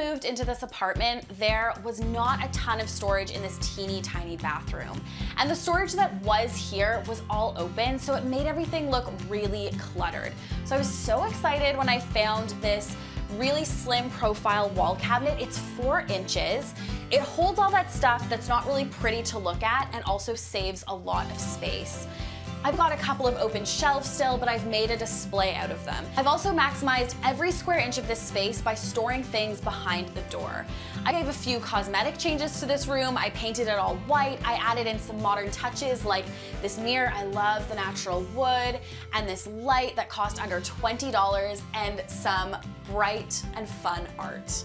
moved into this apartment, there was not a ton of storage in this teeny tiny bathroom. And the storage that was here was all open, so it made everything look really cluttered. So I was so excited when I found this really slim profile wall cabinet. It's four inches. It holds all that stuff that's not really pretty to look at and also saves a lot of space. I've got a couple of open shelves still, but I've made a display out of them. I've also maximized every square inch of this space by storing things behind the door. I gave a few cosmetic changes to this room. I painted it all white. I added in some modern touches like this mirror. I love the natural wood and this light that cost under $20 and some bright and fun art.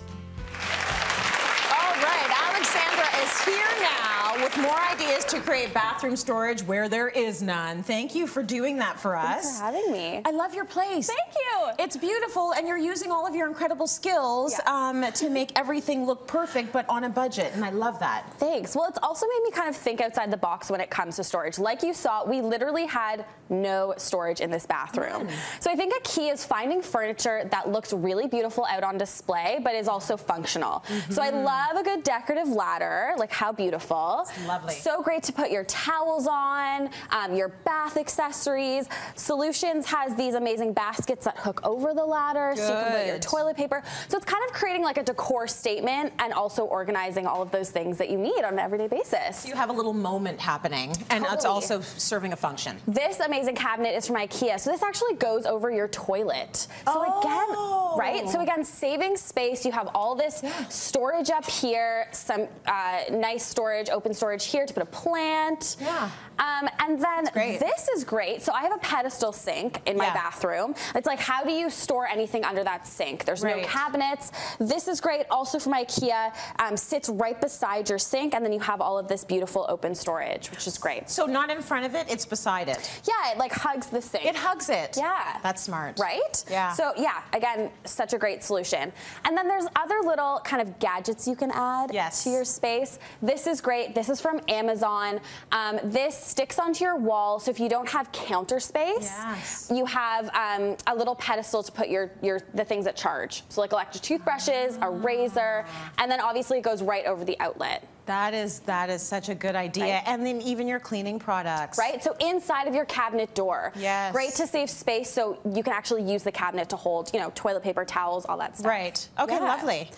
All right, Alexandra is here now with more ideas to create bathroom storage where there is none. Thank you for doing that for us. Thanks for having me. I love your place. Thank you. It's beautiful, and you're using all of your incredible skills Yeah. um, to make everything look perfect, but on a budget, and I love that. Thanks. Well, it's also made me kind of think outside the box when it comes to storage. Like you saw, we literally had no storage in this bathroom. So I think a key is finding furniture that looks really beautiful out on display, but is also functional. So I love a good decorative ladder. Like how beautiful. lovely. So great to put your towels on, um, your bath accessories. Solutions has these amazing baskets that hook over the ladder, so you can put your toilet paper. So it's kind of creating like a decor statement and also organizing all of those things that you need on an everyday basis. You have a little moment happening, and it's also serving a function. This amazing cabinet is from IKEA. So this actually goes over your toilet. So Oh. again, right? So again, saving space. You have all this storage up here, some uh, nice storage, open storage here to put a plant. Yeah. Um, and then this is great. So I have a pedestal sink in my Yeah. bathroom. It's like, how do you store anything under that sink? There's Right. no cabinets. This is great. Also from IKEA, um, sits right beside your sink, and then you have all of this beautiful open storage, which is great. So not in front of it, it's beside it. Yeah, it like hugs the sink. It hugs it. Yeah. That's smart. Right? Yeah. So yeah, again, such a great solution. And then there's other little kind of gadgets you can add Yes. To your space. This is great. This is from Amazon. Um, this sticks onto your wall, so if you don't have counter space, Yes. you have um, a little pedestal to put your your the things that charge. So like electric toothbrushes, a razor, and then obviously it goes right over the outlet. That is that is such a good idea. Right. And then even your cleaning products. Right? So inside of your cabinet door. Yes. Great to save space so you can actually use the cabinet to hold, you know, toilet paper, towels, all that stuff. Right. Okay, Yeah. lovely.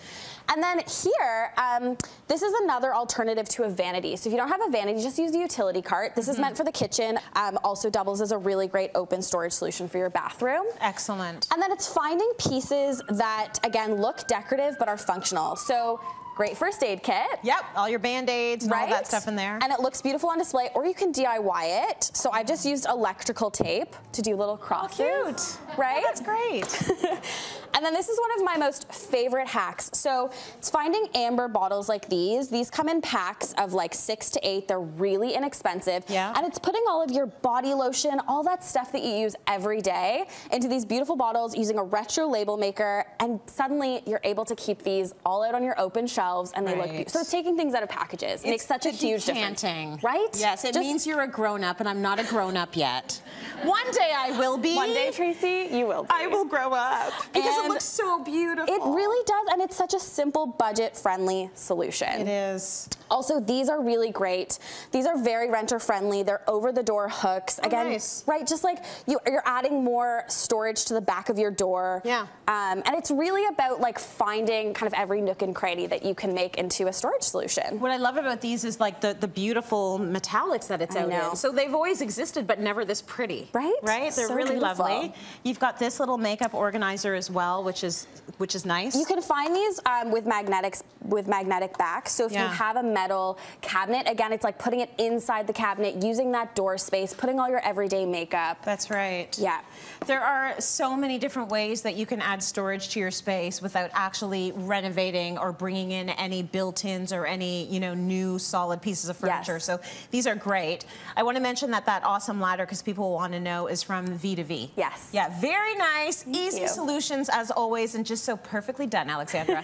And then here, um, this is another alternative to a vanity. So if you don't have a vanity, just use the utility cart. This Mm-hmm. is meant for the kitchen. Um, also doubles as a really great open storage solution for your bathroom. Excellent. And then it's finding pieces that, again, look decorative but are functional. So great first aid kit. Yep, all your band-aids and all that stuff in there. And it looks beautiful on display, or you can DIY it. So I just used electrical tape to do little oh, crosses. Oh, cute. Right? That's great. and then this is one of my most favorite hacks. So it's finding amber bottles like these. These come in packs of like six to eight. They're really inexpensive. Yeah. And it's putting all of your body lotion, all that stuff that you use every day into these beautiful bottles using a retro label maker. And suddenly you're able to keep these all out on your open shelves and they look beautiful. So it's taking things out of packages. It makes such a the huge difference. decanting. Right? Yes, it Just- means you're a grown-up, and I'm not a grown-up yet. One day I will be. One day, Tracy, you will. Be. I will grow up because it looks so beautiful. It really does, and it's such a simple, budget-friendly solution. It is. Also, these are really great. These are very renter friendly. They're over the door hooks. Again, Oh, nice. right, just like you, you're adding more storage to the back of your door. Yeah. Um, and it's really about like finding kind of every nook and cranny that you can make into a storage solution. What I love about these is like the, the beautiful metallics that it's I out know. in. So they've always existed, but never this pretty. Right? Right? They're So really beautiful. lovely. You've got this little makeup organizer as well, which is which is nice. You can find these um, with magnetics with magnetic backs. So if Yeah. you have a metal cabinet, again, it's like putting it inside the cabinet, using that door space, putting all your everyday makeup. That's right. Yeah. There are so many different ways that you can add storage to your space without actually renovating or bringing in any built-ins or any, you know, new solid pieces of furniture. Yes. So these are great. I want to mention that that awesome ladder, because people want to know, is from V to V. Yes. Yeah, very nice, easy you. solutions as always, and just so perfectly done, Alexandra. Sandra.